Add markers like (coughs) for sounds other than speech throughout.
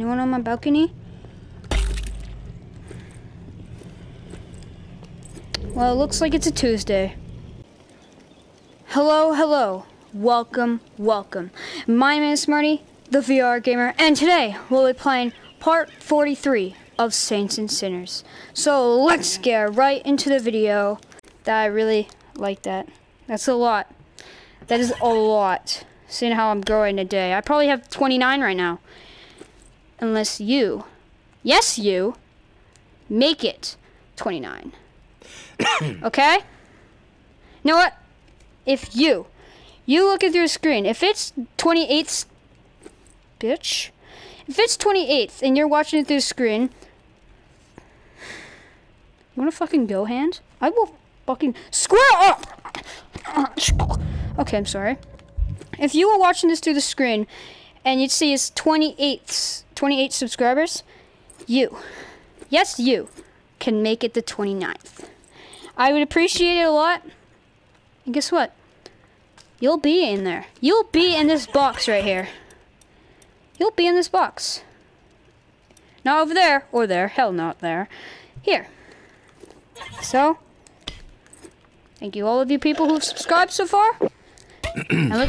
Anyone on my balcony? Well, it looks like it's a Tuesday. Hello, hello. Welcome, welcome. My name is Smarty, the VR gamer, and today we'll be playing part 43 of Saints and Sinners. So let's get right into the video. That I really like that. That's a lot. That is a lot. Seeing how I'm growing today. I probably have 29 right now. Unless you, yes you, make it 29. (coughs) okay? You know what? If you, you look at your screen, if it's 28th, bitch, if it's 28th and you're watching it through the screen, you wanna fucking go hand? I will fucking square up! (coughs) Okay, I'm sorry. If you were watching this through the screen and you'd see it's 28, 28 subscribers, you, yes, you, can make it the 29th. I would appreciate it a lot. And guess what? You'll be in there. You'll be in this box right here. You'll be in this box. Not over there or there. Hell, not there. Here. So, thank you all of you people who've subscribed so far. (clears throat) look,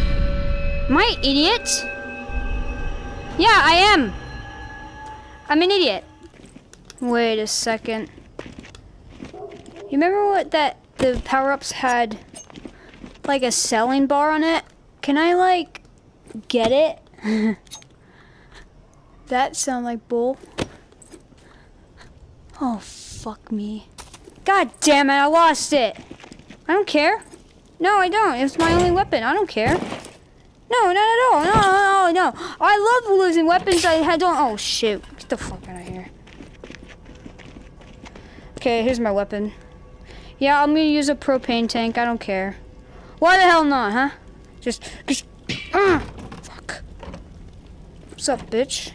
I idiot? Yeah, I am. I'm an idiot. Wait a second. You remember what that the power-ups had like a selling bar on it? Can I like get it? (laughs) that sound like bull. Oh fuck me. God damn it, I lost it. I don't care. No, I don't. It's my only weapon. I don't care. No, not at all. No, no, no. I love losing weapons. I don't. Oh, shoot. Get the fuck out of here. Okay, here's my weapon. Yeah, I'm gonna use a propane tank. I don't care. Why the hell not, huh? Just, just, uh, (clears throat) fuck. What's up, bitch?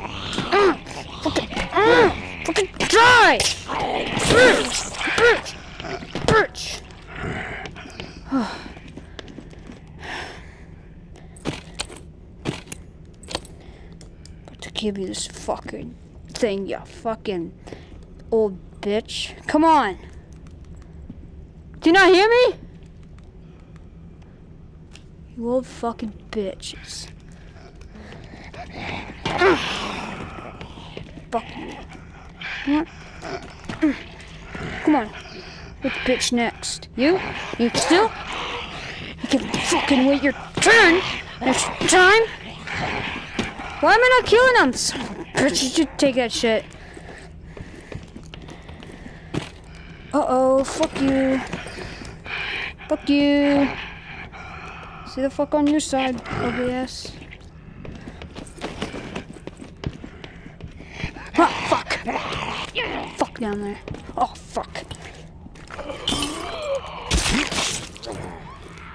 Uh, fucking, uh, fucking die! Bitch! Bitch! Bitch! About to give you this fucking thing, you fucking old bitch. Come on. Do you not hear me? You old fucking bitches. (sighs) Fuck you. Come on. Which bitch next? You? You still? You can fucking wait your turn next time? Why am I not killing them? Bitch, you should take that shit. Uh-oh, fuck you. Fuck you. See the fuck on your side, OBS. Ah, fuck. Fuck down there. Oh, fuck.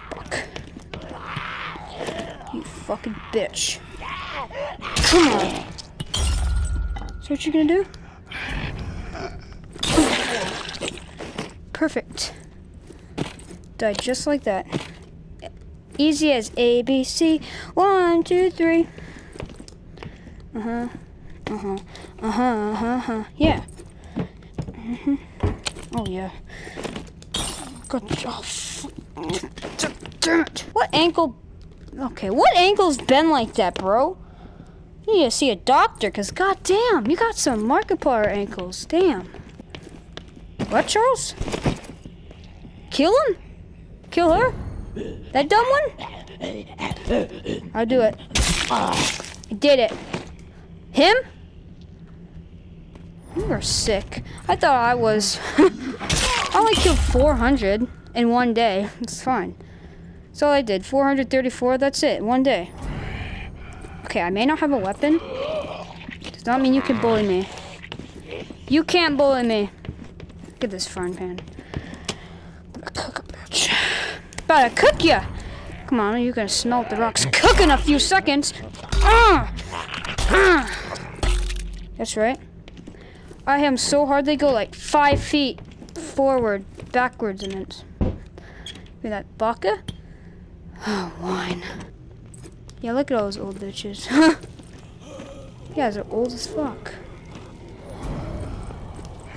Fuck. You fucking bitch. So what you gonna do? Perfect. Died just like that. Easy as A, B, C. One, two, three. Uh-huh. Uh-huh. Uh-huh. Uh-huh. Uh-huh. Yeah. Mm-hmm. Oh, yeah. Good job. Damn it. What ankle... Okay, what ankle's been like that, bro? You need to see a doctor, because goddamn, you got some Markiplier ankles. Damn. What, Charles? Kill him? Kill her? That dumb one? I'll do it. I did it. Him? You are sick. I thought I was. (laughs) I only killed 400 in one day. It's fine. That's all I did. 434, that's it. One day. Okay, I may not have a weapon. Does not mean you can bully me. You can't bully me. At this frying pan. Cook a bitch. About to cook ya! Come on, you're gonna smell the rocks cook in a few seconds. Ah! Ah! That's right. I them so hard they go like five feet forward, backwards, and it's. Look at that baka. Oh, wine. Yeah, look at all those old bitches. (laughs) You guys are old as fuck.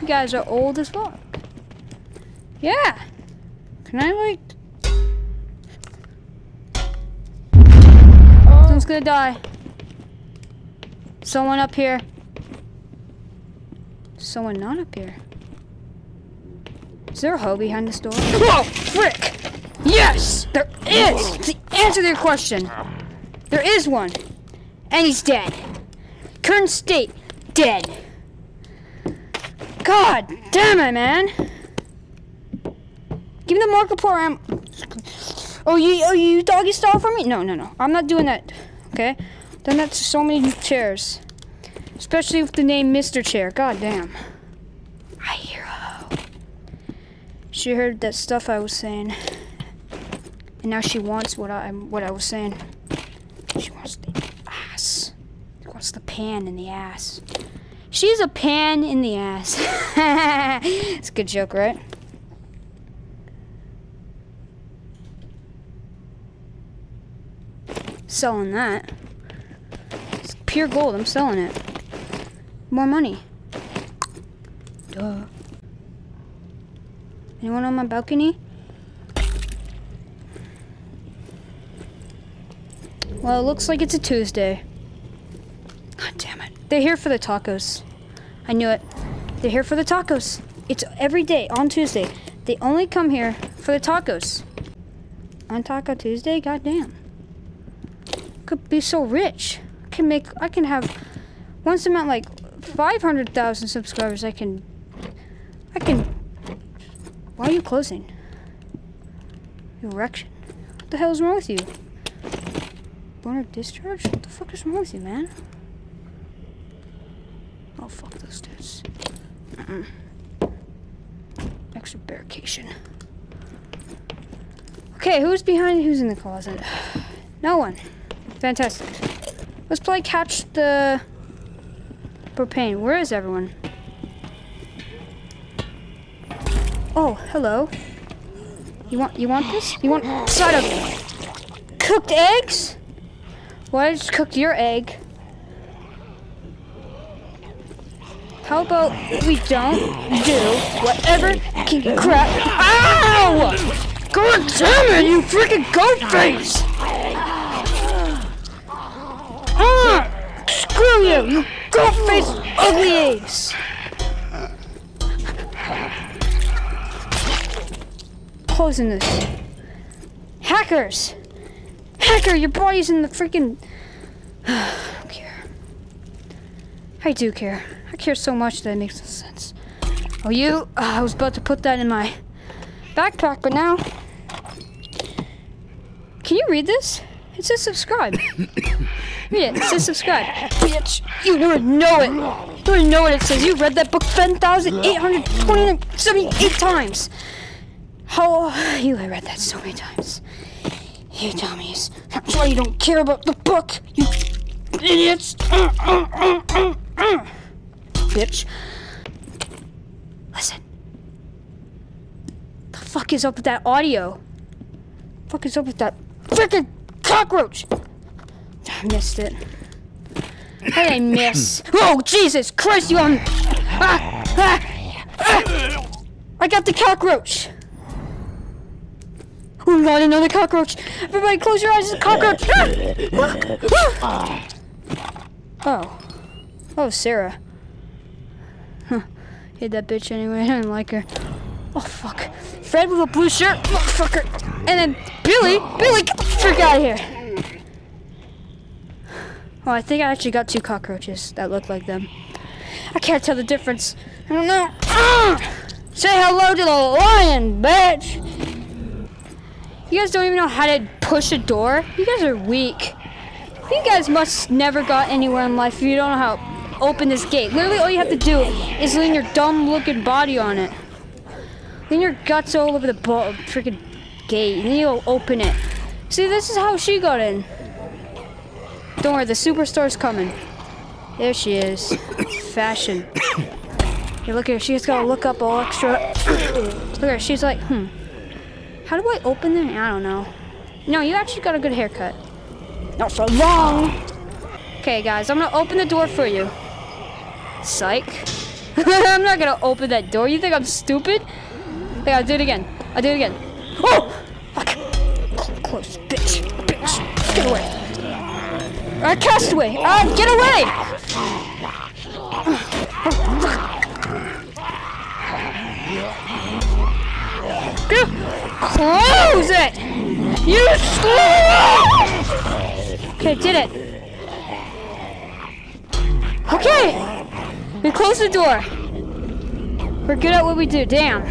You guys are old as fuck. Yeah. Can I like... Someone's gonna die. Someone up here. Someone not up here. Is there a hoe behind this door? Whoa! Frick! Yes! There is! The answer to your question. There is one. And he's dead. Current state, dead. God damn it, man. Give me the Marco Polo am- Oh, you, oh, you doggy style for me? No, no, no. I'm not doing that. Okay? Done that to so many chairs. Especially with the name Mr. Chair. God damn. I hear a She heard that stuff I was saying. And now she wants what I what I was saying. She wants the ass. She wants the pan in the ass. She's a pan in the ass. (laughs) it's a good joke, right? Selling that. It's pure gold. I'm selling it. More money. Duh. Anyone on my balcony? Well, it looks like it's a Tuesday. God damn it. They're here for the tacos. I knew it. They're here for the tacos. It's every day on Tuesday. They only come here for the tacos. On Taco Tuesday? God damn. Could be so rich. I can make, I can have, once I'm at like 500,000 subscribers, I can, I can, why are you closing? Erection. What the hell is wrong with you? Boner discharge? What the fuck is wrong with you, man? Oh, fuck those dudes. Mm-mm. Extra barrication. Okay, who's behind? Who's in the closet? (sighs) No one. Fantastic. Let's play catch the propane. Where is everyone? Oh, hello. You want you want this? You want (gasps) side of cooked eggs? I just cooked your egg. How about we don't do whatever kinky crap? Ow! God damn it, you freaking goat face! Ah! Screw you, you goat face ugly eggs! Closing this. Hackers! Hacker, your body's in the freaking. I don't care. I do care. I care so much that it makes no sense. Oh, you? Uh, I was about to put that in my backpack, but now. Can you read this? It says subscribe. (coughs) read it. It says subscribe. Bitch, you don't know it. You don't know what it says. You read that book 10,878 times. How? (sighs) You have read that so many times. You dummies. That's why you don't care about the book, you idiots. Bitch. Listen. The fuck is up with that audio? The fuck is up with that freaking cockroach? I missed it. How did I miss? (coughs) oh, Jesus Christ, you on. Ah, ah, ah. I got the cockroach. Oh god, another cockroach! Everybody close your eyes, it's a cockroach! Ah! oh. Oh, Sarah. Huh. Hit that bitch anyway, (laughs) I didn't like her. Oh fuck. Fred with a blue shirt, motherfucker! And then Billy! Billy, get the frick out of here! Oh, I think I actually got two cockroaches that look like them. I can't tell the difference. I don't know. Ah! Say hello to the lion, bitch! You guys don't even know how to push a door? You guys are weak. You guys must never got anywhere in life if you don't know how to open this gate. Literally all you have to do is lean your dumb looking body on it. Lean your guts all over the freaking gate and you'll open it. See, this is how she got in. Don't worry, the superstar's coming. There she is. (coughs) Fashion. (coughs) Hey, look at her. She's got to look up all extra. (coughs) look at her. She's like, hmm. How do I open them? I don't know. No, you actually got a good haircut. Not so long. Okay, guys, I'm gonna open the door for you. Psych. (laughs) I'm not gonna open that door. You think I'm stupid? Hey, I'll do it again. I'll do it again. Oh! Fuck. Close, bitch. Bitch. Get away. Uh, castaway. Uh, get away! Get- Close it! You screw! Okay, did it. Okay! We close the door. We're good at what we do. Damn.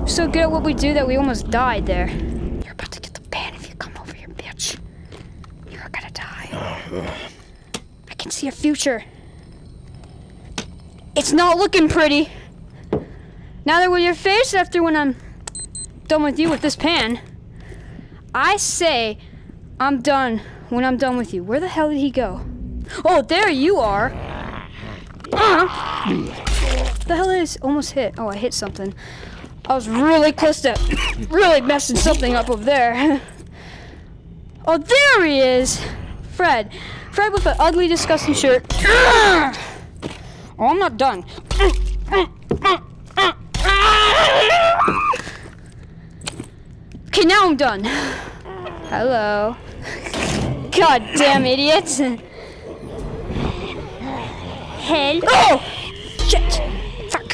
We're so good at what we do that we almost died there. You're about to get the ban if you come over here, bitch. You're gonna die. I can see a future. It's not looking pretty. Now that we're your face after when I'm done with you with this pan, I say I'm done when I'm done with you. Where the hell did he go? Oh, there you are. Uh, the hell is almost hit? Oh, I hit something. I was really close to really messing something up over there. Oh, there he is. Fred. Fred with an ugly, disgusting shirt. Oh, I'm not done. Okay, now I'm done. Hello. God damn idiot. Hell. Oh! Shit! Fuck.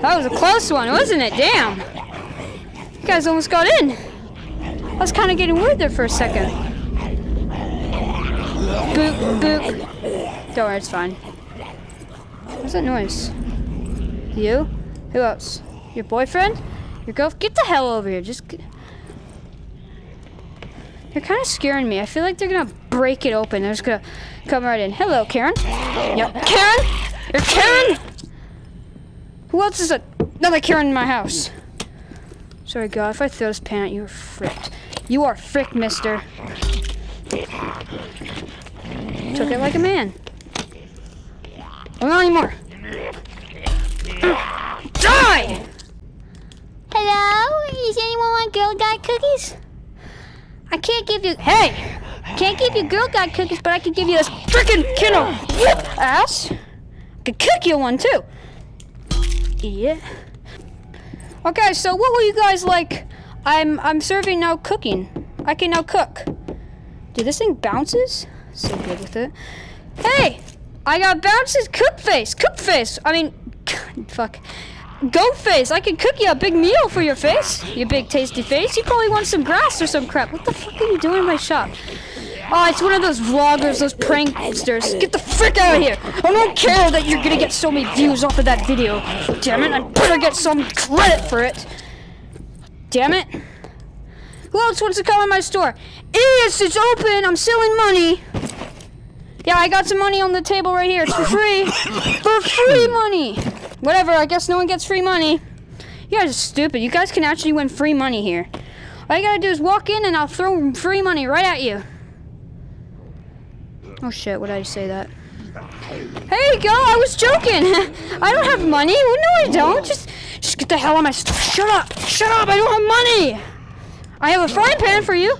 That was a close one, wasn't it? Damn. You guys almost got in. I was kind of getting worried there for a second. Boop, boop. Don't worry, it's fine. What's that noise? You? Who else? Your boyfriend? Your girlfriend? Get the hell over here. Just. They're kind of scaring me. I feel like they're gonna break it open. They're just gonna come right in. Hello, Karen. Yep. Karen? You're Karen? Who else is a, another Karen in my house? Sorry, God. If I throw this pan at you, you're fricked. You are fricked, mister. Took it like a man. Oh, not anymore. Die! Hello? Does anyone want Girl Guide cookies? I can't give you. Hey! Can't give you Girl Guide cookies, but I can give you this freaking kiddo whoop ass. I could cook you one too. Yeah. Okay, so what will you guys like? I'm I'm serving now cooking. I can now cook. Dude, this thing bounces. So good with it. Hey! I got bounces cook face. Cook face. I mean, fuck. Goat face. I can cook you a big meal for your face. You big tasty face. You probably want some grass or some crap. What the fuck are you doing in my shop? Oh, it's one of those vloggers, those pranksters. Get the frick out of here. I don't care that you're gonna get so many views off of that video. Damn it, I better get some credit for it. Damn it. Who else wants to come in my store? Idiots, it's open. I'm selling money. Yeah, I got some money on the table right here. It's for free. (laughs) for free money. Whatever, I guess no one gets free money. You guys are stupid. You guys can actually win free money here. All you gotta do is walk in and I'll throw free money right at you. Oh shit, what did I say that? Hey, go, I was joking. (laughs) I don't have money. Well, no, I don't. Just, just get the hell out of my. Shut up. Shut up. I don't have money. I have a frying pan for you.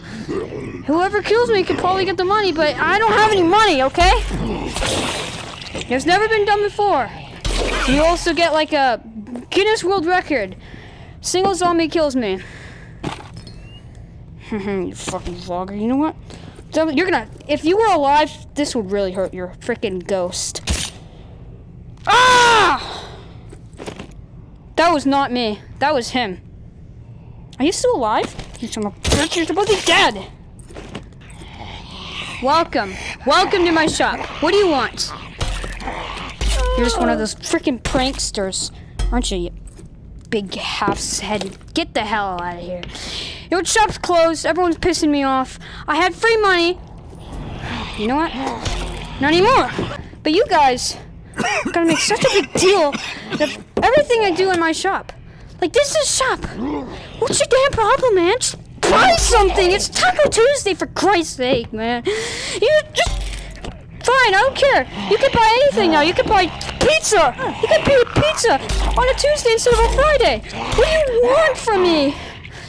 Whoever kills me can probably get the money, but I don't have any money, okay? It's never been done before. You also get like a Guinness World Record. Single zombie kills me. (laughs) you fucking vlogger. You know what? You're gonna. If you were alive, this would really hurt your freaking ghost. Ah! That was not me. That was him. Are you still alive? You're supposed to be dead. Welcome. Welcome to my shop. What do you want? You're just one of those freaking pranksters, aren't you? you big half-headed. Get the hell out of here. Your shop's closed. Everyone's pissing me off. I had free money. You know what? Not anymore. But you guys gotta make such a big deal of everything I do in my shop. Like this is shop. What's your damn problem, man? Just buy something. It's Taco Tuesday for Christ's sake, man. You just fine. I don't care. You can buy anything now. You can buy pizza. You can buy pizza on a Tuesday instead of a Friday. What do you want from me?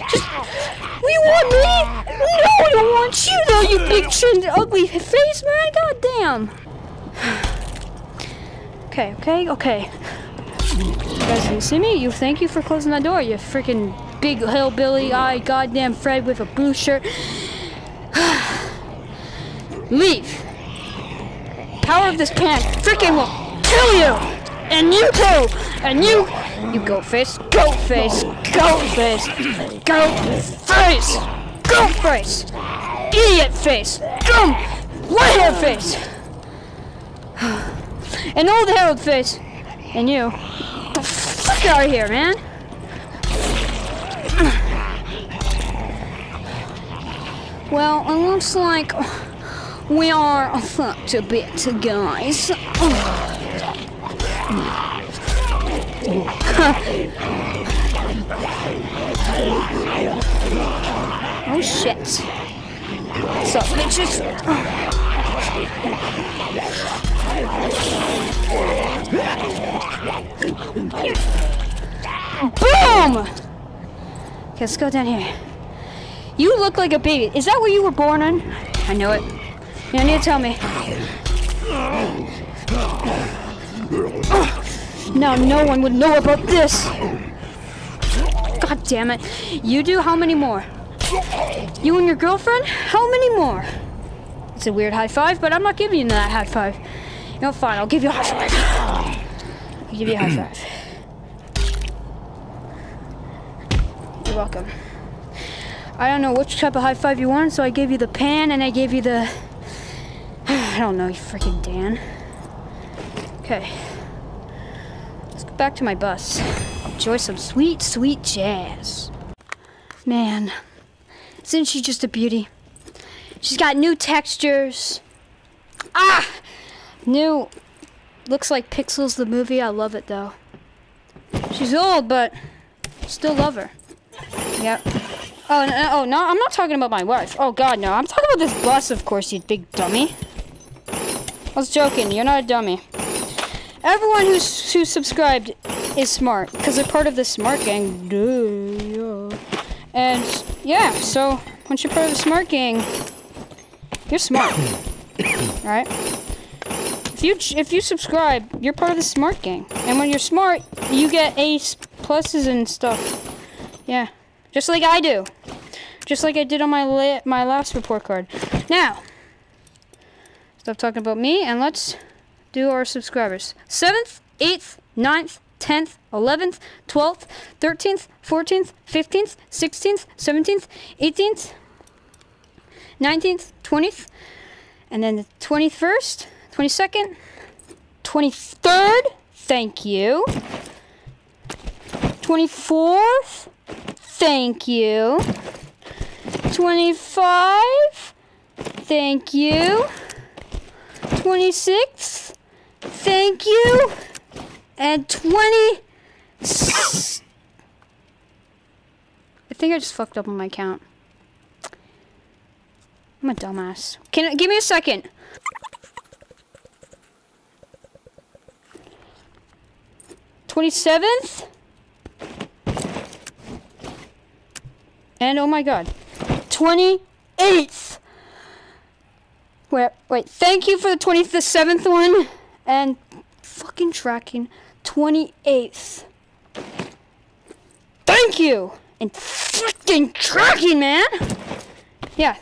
Just What You want me? No, I don't want you though, you big chin ugly face man. God damn. Okay, okay, okay. You guys didn't see me? You thank you for closing that door, you freaking big hillbilly eye goddamn Fred with a blue shirt. (sighs) Leave. Power of this pan freaking will kill you! And you too! And you you goat face, goat face, goat face, goat face, goat face, idiot face, dumb white face, (sighs) and old Harold face, and you. The fuck out of here, man! Well, it looks like we are fucked a bit, guys. (laughs) oh shit. What's up, bitches? Boom! Okay, let's go down here. You look like a baby. Is that where you were born in? I know it. You need to tell me. Now no one would know about this. God damn it. You do how many more? You and your girlfriend? How many more? It's a weird high five, but I'm not giving you that high five. You know, fine, I'll give you a high five. I'll give you a high five. You're welcome. I don't know which type of high five you want, so I gave you the pan and I gave you the... I don't know, you freaking Dan. Okay. Let's go back to my bus. Enjoy some sweet, sweet jazz. Man, isn't she just a beauty? She's got new textures. Ah! New. Looks like Pixels the movie. I love it though. She's old, but still love her. Yep. Oh, no, oh no, I'm not talking about my wife. Oh god, no. I'm talking about this bus, of course, you big dummy. I was joking. You're not a dummy. Everyone who's who subscribed is smart because they're part of the smart gang. And yeah, so once you're part of the smart gang, you're smart. (coughs) Alright? If you if you subscribe, you're part of the smart gang. And when you're smart, you get A's pluses and stuff. Yeah. Just like I do. Just like I did on my la my last report card. Now, stop talking about me and let's do our subscribers. 7th, 8th, 9th, 10th, 11th, 12th, 13th, 14th, 15th, 16th, 17th, 18th, 19th, 20th, and then the 21st, 22nd, 23rd, thank you. 24th, thank you. 25, thank you. 26th, thank you. And 20. I think I just fucked up on my count. I'm a dumbass. Can give me a second. Twenty seventh. And oh my god. Twenty eighth. Wait, wait. Thank you for the twenty seventh one. And fucking tracking. Twenty eighth. Thank you! And fucking tracking, man! Yeah,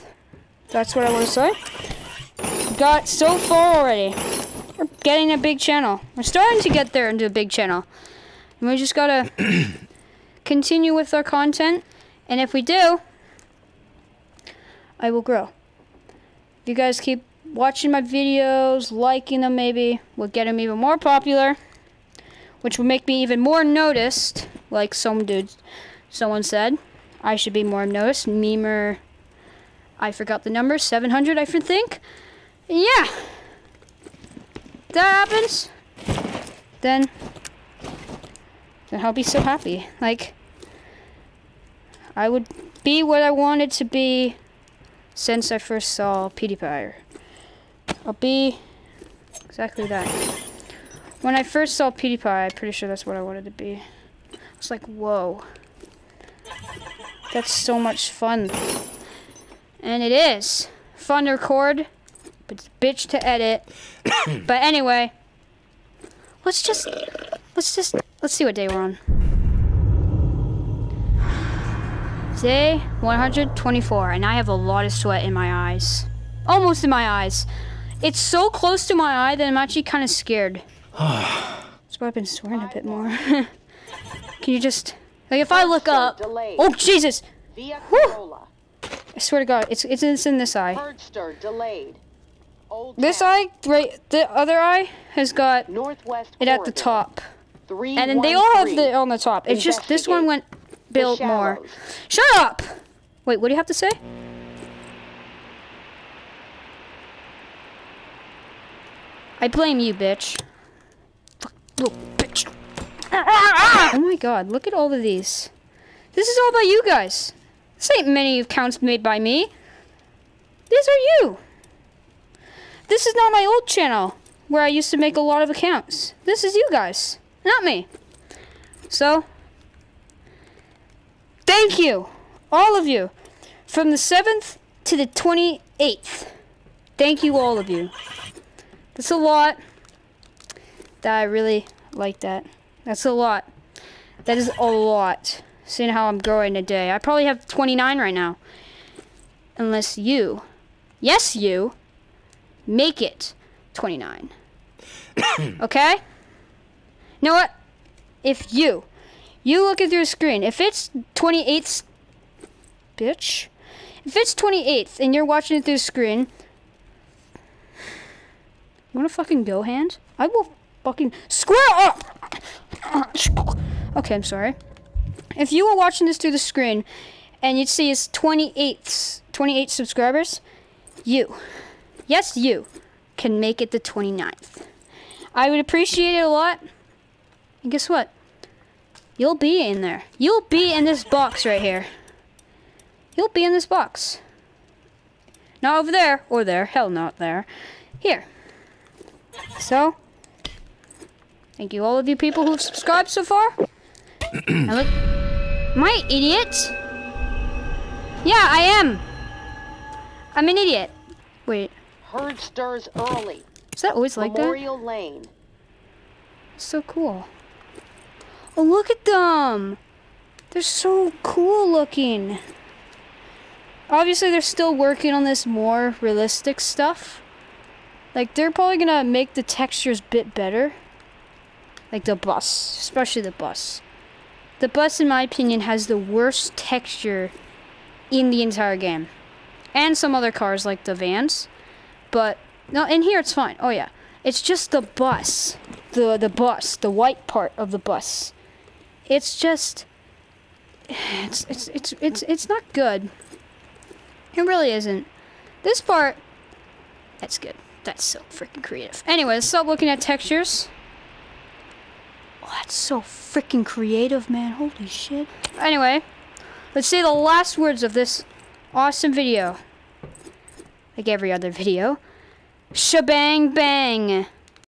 that's what I want to say. Got so far already. We're getting a big channel. We're starting to get there into a big channel. And we just gotta (clears throat) continue with our content. And if we do, I will grow. If you guys keep watching my videos, liking them maybe, we'll get them even more popular. Which will make me even more noticed, like some dude, someone said. I should be more noticed. Memer I forgot the number, 700 I think. Yeah. That happens. Then, then I'll be so happy. Like, I would be what I wanted to be since I first saw PewDiePie. I'll be exactly that. When I first saw PewDiePie, I'm pretty sure that's what I wanted to be. It's like, whoa. That's so much fun. And it is. Fun to record, but it's bitch to edit. (coughs) but anyway, let's just, let's just, let's see what day we're on. Day 124, and I have a lot of sweat in my eyes. Almost in my eyes. It's so close to my eye that I'm actually kind of scared. (sighs) That's why I've been swearing a bit more. (laughs) Can you just, like if I look up, oh Jesus! Whew. I swear to God, it's it's, it's in this eye. Birdster delayed. This eye, right, the other eye has got Northwest it at the top, and then they all have the on the top. It's just this one went built more. Shut up! Wait, what do you have to say? I blame you, bitch. Fuck, little bitch. Oh my god, look at all of these. This is all by you guys. This ain't many accounts made by me. These are you. This is not my old channel where I used to make a lot of accounts. This is you guys, not me. So, thank you, all of you, from the 7th to the 28th. Thank you, all of you. That's a lot. That I really like that. That's a lot. That is a lot. Seeing how I'm growing a day. I probably have 29 right now. Unless you, yes, you, make it 29. (coughs) okay? You know what? If you, you looking through the screen, if it's 28th, bitch, if it's 28th and you're watching it through the screen, you wanna fucking go hand? I will fucking square up! Okay, I'm sorry. If you were watching this through the screen and you'd see it's 28th, 28 subscribers, you, yes, you, can make it the 29th. I would appreciate it a lot. And guess what? You'll be in there. You'll be in this box right here. You'll be in this box. Not over there or there. Hell, not there. Here. So, thank you all of you people who've subscribed so far. (clears throat) and look, am I an idiot? Yeah, I am. I'm an idiot. Wait, Herd stirs early. is that always like that? Memorial Lane. So cool. Oh, look at them. They're so cool looking. Obviously, they're still working on this more realistic stuff. Like, they're probably gonna make the textures bit better. Like the bus, especially the bus. The bus, in my opinion, has the worst texture in the entire game. And some other cars, like the vans. But, no, in here it's fine. Oh, yeah. It's just the bus. The, the bus, the white part of the bus. It's just. It's, it's, it's, it's, it's not good. It really isn't. This part, that's good. That's so freaking creative. Anyway, let's stop looking at textures. Oh, that's so freaking creative, man. Holy shit. Anyway, let's say the last words of this awesome video. Like every other video. Shebang bang.